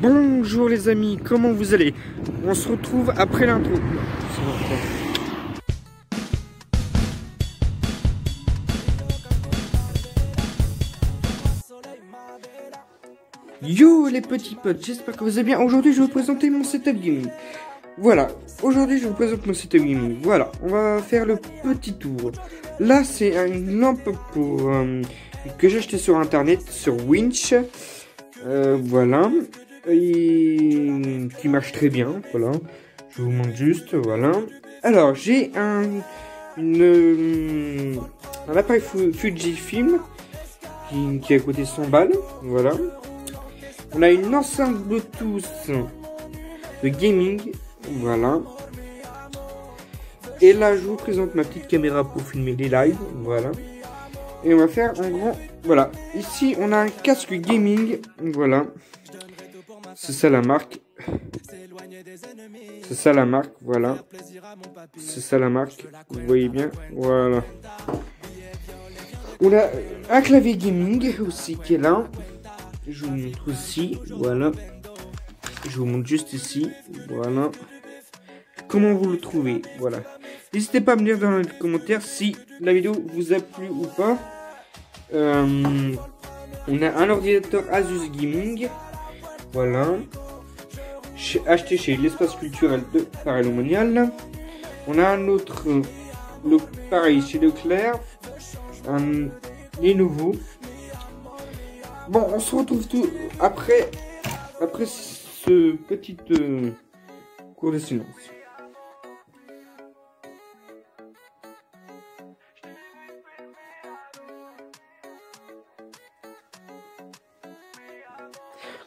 Bonjour les amis, comment vous allez? On se retrouve après l'intro. Yo les petits potes, j'espère que vous allez bien. Aujourd'hui je vais vous présenter mon setup gaming. Voilà, aujourd'hui je vous présente mon setup gaming. Voilà, on va faire le petit tour. Là c'est une lampe pour euh, que j'ai acheté sur internet, sur Winch. Euh, voilà, et qui marche très bien. Voilà, je vous montre juste. Voilà. Alors j'ai un une, un appareil Fujifilm qui, qui a coûté 100 balles. Voilà. On a une enceinte Bluetooth de gaming. Voilà. Et là, je vous présente ma petite caméra pour filmer les lives. Voilà. Et on va faire un grand... Voilà. Ici, on a un casque gaming. Voilà. C'est ça la marque. C'est ça la marque. Voilà. C'est ça la marque. Vous voyez bien. Voilà. On a un clavier gaming aussi qui est là. Je vous montre aussi. Voilà. Je vous montre juste ici. Voilà. Comment vous le trouvez. Voilà. N'hésitez pas à me dire dans les commentaires si la vidéo vous a plu ou pas. Euh, on a un ordinateur Asus Gaming. Voilà. Acheté chez l'espace culturel de paris On a un autre, le, pareil chez Leclerc. Un Lenovo. Bon, on se retrouve tout après, après ce petit euh, cours de silence.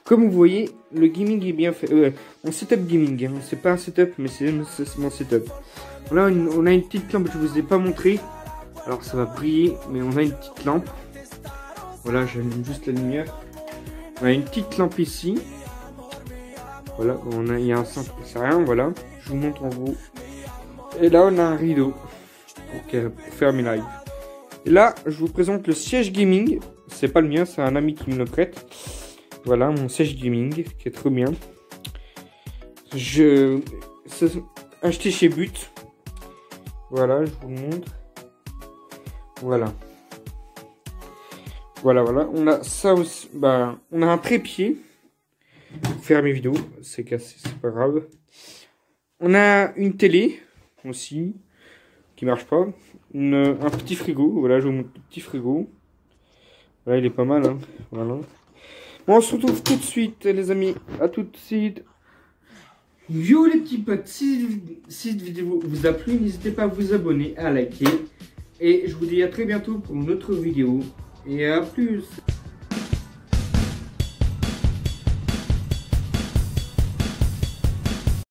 Comme vous voyez, le gaming est bien fait. Euh, mon setup gaming, hein. c'est pas un setup, mais c'est mon setup. Là, on a une petite lampe, je vous ai pas montré. Alors ça va briller, mais on a une petite lampe. Voilà, j'allume juste la lumière. On a une petite lampe ici. Voilà, on a, il y a un simple, c'est rien, voilà. Je vous montre en gros. Et là, on a un rideau pour, pour faire mes lives. Et là, je vous présente le siège gaming. C'est pas le mien, c'est un ami qui me le prête. Voilà mon siège gaming qui est trop bien. Je acheté chez But. Voilà, je vous montre. Voilà. Voilà, voilà. On a ça aussi. Bah, on a un trépied. Faire mes vidéos. C'est cassé, c'est pas grave. On a une télé aussi. Qui marche pas. un petit frigo. Voilà, je vous montre le petit frigo. Voilà, il est pas mal. Hein. Voilà. On se retrouve tout de suite, les amis. À tout de suite. Yo les petits potes, si, cette vidéo vous a plu, n'hésitez pas à vous abonner, à liker. Et je vous dis à très bientôt pour une autre vidéo. Et à plus